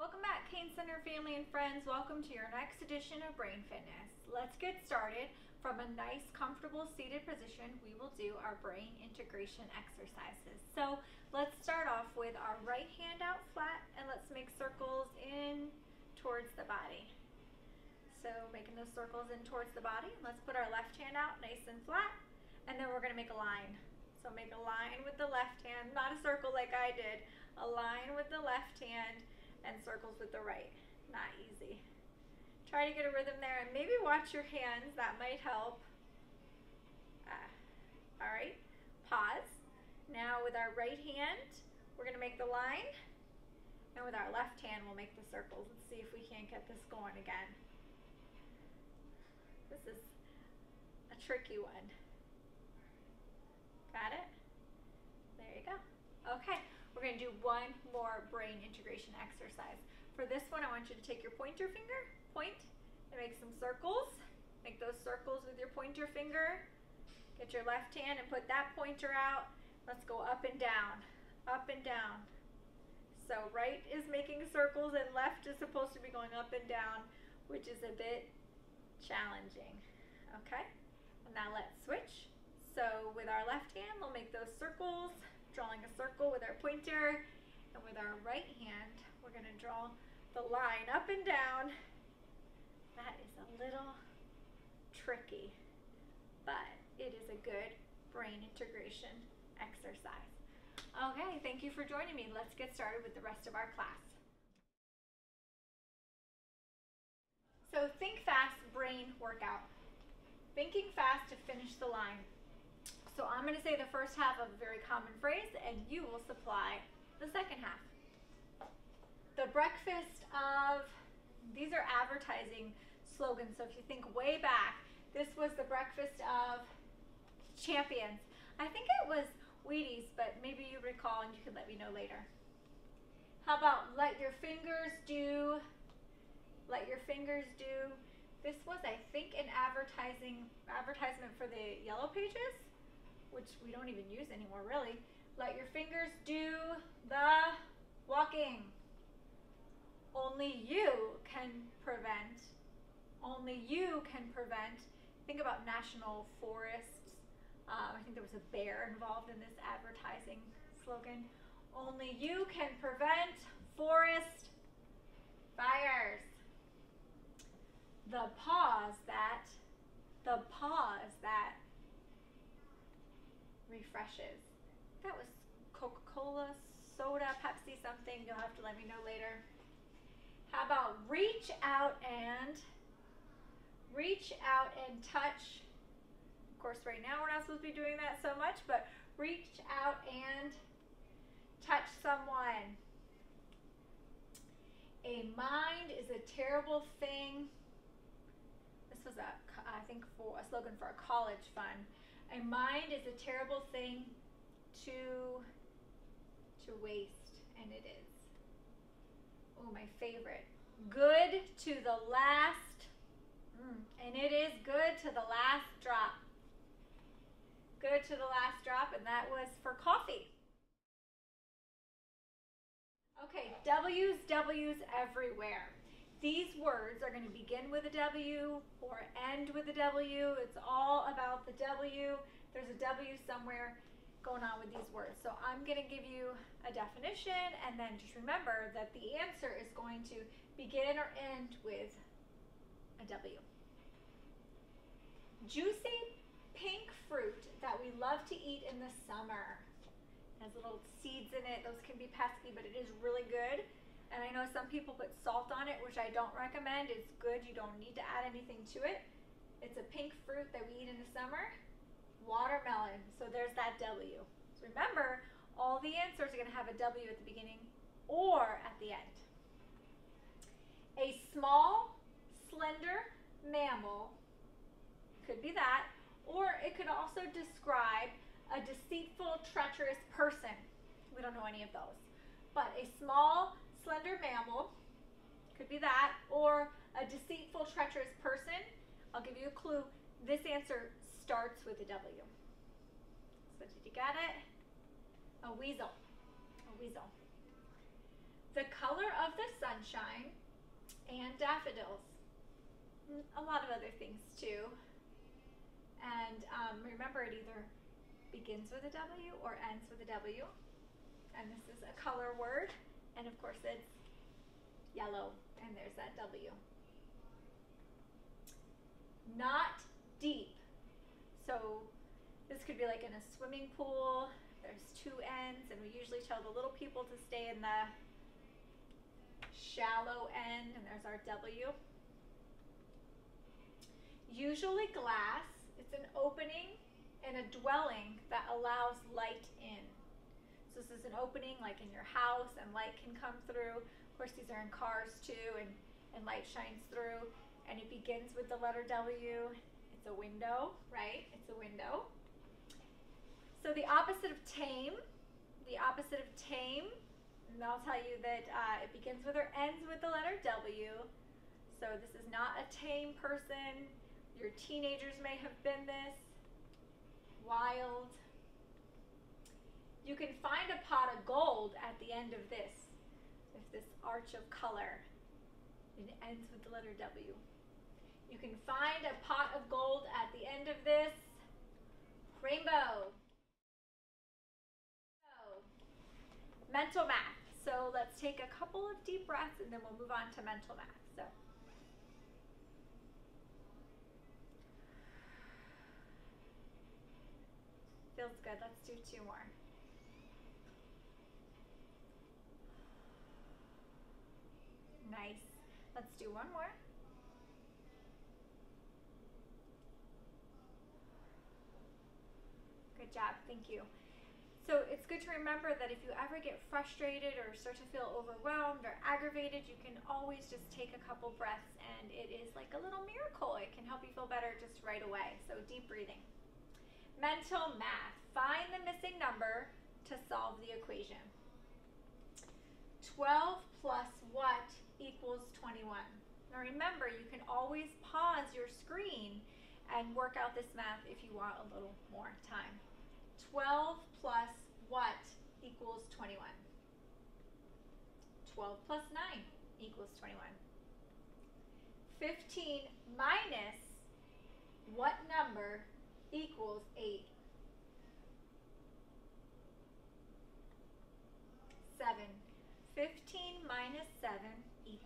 Welcome back, Kane Center family and friends. Welcome to your next edition of Brain Fitness. Let's get started. From a nice, comfortable seated position, we will do our brain integration exercises. So let's start off with our right hand out flat and let's make circles in towards the body. So making those circles in towards the body. Let's put our left hand out nice and flat and then we're going to make a line. So make a line with the left hand, not a circle like I did, a line with the left hand and circles with the right. Not easy. Try to get a rhythm there and maybe watch your hands. That might help. Ah. All right. Pause. Now with our right hand, we're going to make the line. And with our left hand, we'll make the circles. Let's see if we can't get this going again. This is a tricky one. Got it? There you go. Okay, we're going to do one more brain integration exercise. For this one, I want you to take your pointer finger, point, and make some circles. Make those circles with your pointer finger. Get your left hand and put that pointer out. Let's go up and down, up and down. So right is making circles and left is supposed to be going up and down, which is a bit challenging. Okay, and now let's switch. So with our left hand, we'll make those circles, drawing a circle with our pointer, and with our right hand, we're gonna draw the line up and down that is a little tricky, but it is a good brain integration exercise. Okay, thank you for joining me. Let's get started with the rest of our class. So think fast brain workout. Thinking fast to finish the line. So I'm going to say the first half of a very common phrase and you will supply the second half. The breakfast of, these are advertising slogans. So if you think way back, this was the breakfast of champions. I think it was Wheaties, but maybe you recall and you can let me know later. How about let your fingers do, let your fingers do. This was, I think, an advertising advertisement for the Yellow Pages, which we don't even use anymore, really. Let your fingers do the walking. Only you can prevent only you can prevent. Think about national forests. Um, I think there was a bear involved in this advertising slogan. Only you can prevent forest fires. The that, the pause that refreshes. That was Coca-Cola, soda, Pepsi, something. You'll have to let me know later. How about reach out and reach out and touch. Of course, right now we're not supposed to be doing that so much, but reach out and touch someone. A mind is a terrible thing. This was a, I think, for a slogan for a college fund. A mind is a terrible thing to to waste, and it is. Oh, my favorite. Good to the last Mm. And it is good to the last drop. Good to the last drop, and that was for coffee. Okay, W's, W's everywhere. These words are going to begin with a W or end with a W. It's all about the W. There's a W somewhere going on with these words. So I'm going to give you a definition and then just remember that the answer is going to begin or end with a W juicy pink fruit that we love to eat in the summer. It has little seeds in it. Those can be pesky, but it is really good. And I know some people put salt on it, which I don't recommend. It's good. You don't need to add anything to it. It's a pink fruit that we eat in the summer. Watermelon. So there's that W. So remember, all the answers are going to have a W at the beginning or at the end. A small, slender mammal could be that. Or it could also describe a deceitful, treacherous person. We don't know any of those. But a small, slender mammal could be that. Or a deceitful, treacherous person. I'll give you a clue. This answer starts with a W. So did you get it? A weasel. A weasel. the color of the sunshine, and daffodils. A lot of other things too. And um, remember, it either begins with a W or ends with a W. And this is a color word. And of course, it's yellow, and there's that W. Not deep. So this could be like in a swimming pool. There's two ends, and we usually tell the little people to stay in the shallow end, and there's our W. Usually glass, it's an opening in a dwelling that allows light in. So this is an opening like in your house and light can come through. Of course, these are in cars too and, and light shines through. And it begins with the letter W. It's a window, right? It's a window. So the opposite of tame, the opposite of tame and I'll tell you that uh, it begins with or ends with the letter W. So this is not a tame person. Your teenagers may have been this. Wild. You can find a pot of gold at the end of this. If this arch of color. It ends with the letter W. You can find a pot of gold at the end of this. Rainbow. Mental math. So let's take a couple of deep breaths and then we'll move on to mental math. So. Feels good. Let's do two more. Nice. Let's do one more. Good job. Thank you. So it's good to remember that if you ever get frustrated or start to feel overwhelmed or aggravated, you can always just take a couple breaths and it is like a little miracle. It can help you feel better just right away. So deep breathing. Mental math. Find the missing number to solve the equation. 12 plus what equals 21? Now remember, you can always pause your screen and work out this math if you want a little more time. 12 plus what equals 21? 12 plus 9 equals 21. 15 minus what number equals 8? 7. 15 minus 7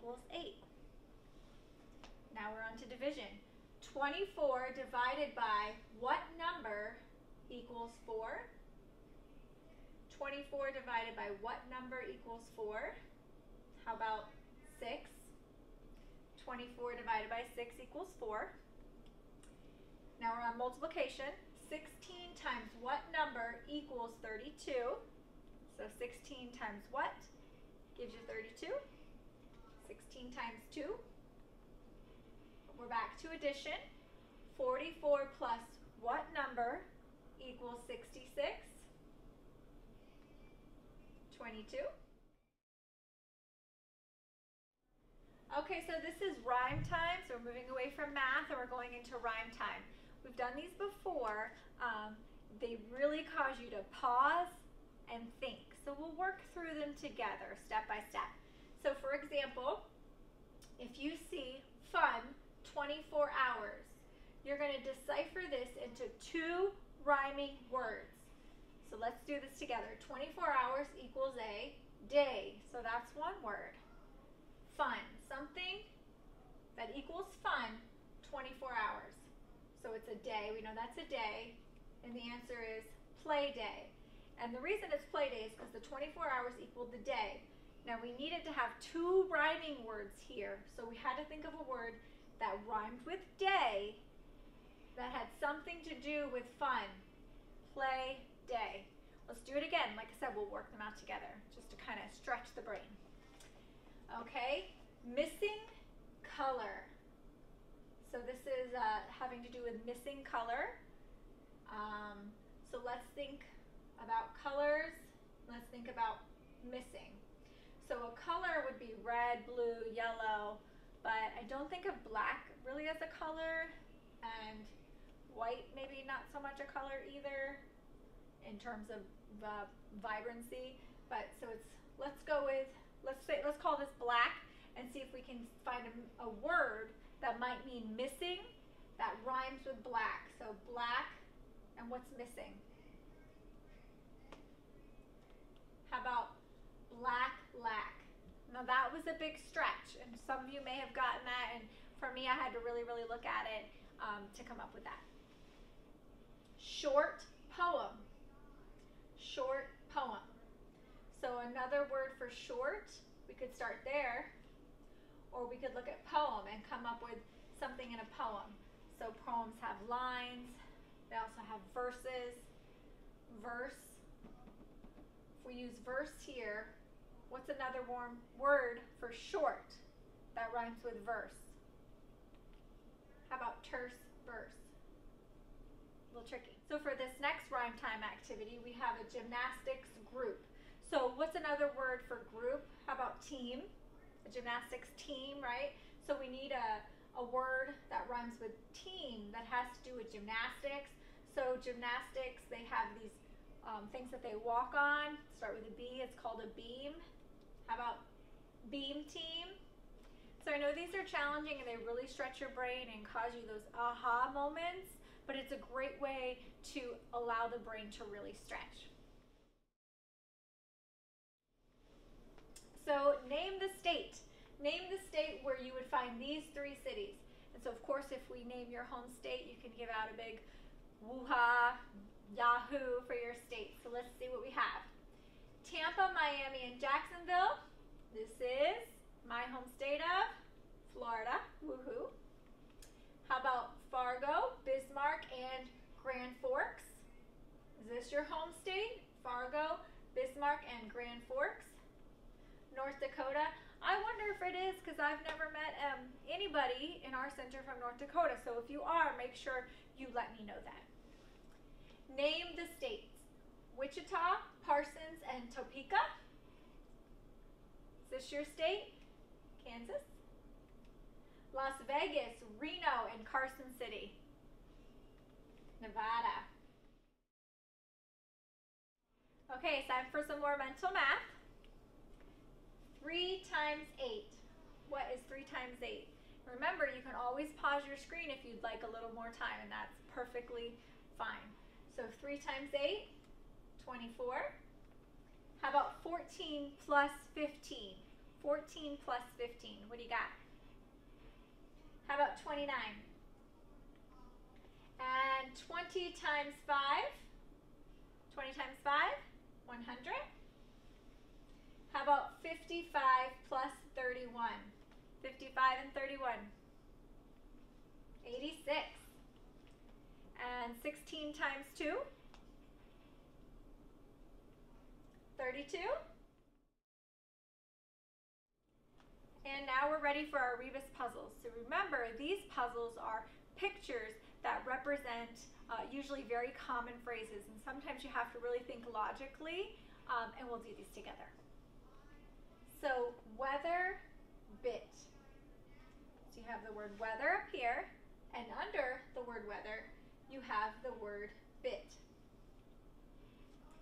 equals 8. Now we're on to division. 24 divided by what number equals 4? 24 divided by what number equals 4? How about 6? 24 divided by 6 equals 4. Now we're on multiplication. 16 times what number equals 32? So 16 times what gives you 32? 16 times 2. We're back to addition. 44 plus what number equals 66. 22. Okay, so this is rhyme time. So we're moving away from math and we're going into rhyme time. We've done these before. Um, they really cause you to pause and think. So we'll work through them together step by step. So for example, if you see fun 24 hours, you're going to decipher this into two rhyming words. So let's do this together. 24 hours equals a day. So that's one word. Fun. Something that equals fun 24 hours. So it's a day. We know that's a day. And the answer is play day. And the reason it's play day is because the 24 hours equaled the day. Now we needed to have two rhyming words here. So we had to think of a word that rhymed with day that had something to do with fun. Play, day. Let's do it again. Like I said, we'll work them out together just to kind of stretch the brain. Okay, missing color. So this is uh, having to do with missing color. Um, so let's think about colors. Let's think about missing. So a color would be red, blue, yellow, but I don't think of black really as a color. And White, maybe not so much a color either in terms of vibrancy, but so it's, let's go with let's say let's call this black and see if we can find a, a word that might mean missing that rhymes with black. So black and what's missing? How about black lack? Now that was a big stretch and some of you may have gotten that and for me I had to really really look at it um, to come up with that. Short poem. Short poem. So another word for short, we could start there or we could look at poem and come up with something in a poem. So poems have lines, they also have verses, verse. If we use verse here, what's another warm word for short that rhymes with verse? How about terse verse? A little tricky. So for this next rhyme time activity, we have a gymnastics group. So what's another word for group? How about team? a gymnastics team, right? So we need a, a word that rhymes with team that has to do with gymnastics. So gymnastics, they have these um, things that they walk on. Start with a B, it's called a beam. How about beam team? So I know these are challenging and they really stretch your brain and cause you those aha moments, but it's a great way to allow the brain to really stretch. So name the state. Name the state where you would find these three cities. And so of course if we name your home state, you can give out a big woo-ha, yahoo for your state. So let's see what we have. Tampa, Miami, and Jacksonville. This is my home state of Florida. Woohoo. How about Fargo, Bismarck, and Grand Forks? Is this your home state? Fargo, Bismarck, and Grand Forks? North Dakota. I wonder if it is because I've never met um, anybody in our center from North Dakota. So if you are, make sure you let me know that. Name the states. Wichita, Parsons, and Topeka. Is this your state? Kansas. Las Vegas, Reno, and Carson City. Nevada. Okay, it's time for some more mental math. 3 times 8. What is 3 times 8? Remember, you can always pause your screen if you'd like a little more time, and that's perfectly fine. So 3 times 8, 24. How about 14 plus 15? 14 plus 15, what do you got? How about 29? And 20 times 5? 20 times 5? 100. How about 55 plus 31? 55 and 31. 86. And 16 times 2? 32. And now we're ready for our Rebus puzzles. So remember, these puzzles are pictures that represent uh, usually very common phrases. And sometimes you have to really think logically, um, and we'll do these together. So weather bit. So you have the word weather up here, and under the word weather, you have the word bit.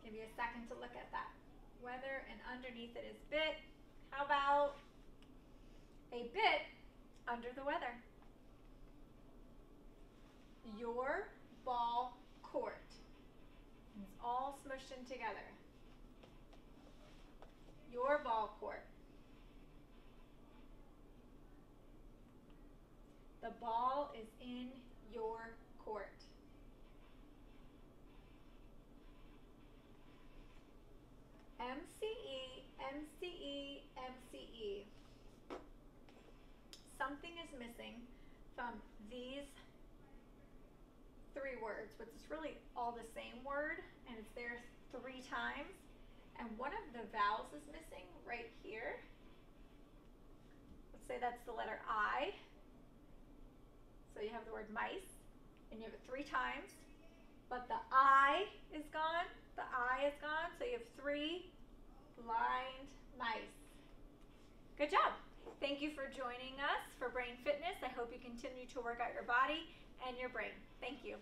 Give you a second to look at that. Weather, and underneath it is bit. How about a bit under the weather? Your ball court. It's all smushed in together. Your ball court. The ball is in your court. MCE, MCE, MCE. Something is missing from these three words, but it's really all the same word, and it's there three times. And one of the vowels is missing right here. Let's say that's the letter I. So you have the word mice, and you have it three times, but the I is gone, the I is gone, so you have three blind mice. Good job. Thank you for joining us for Brain Fitness. I hope you continue to work out your body and your brain. Thank you.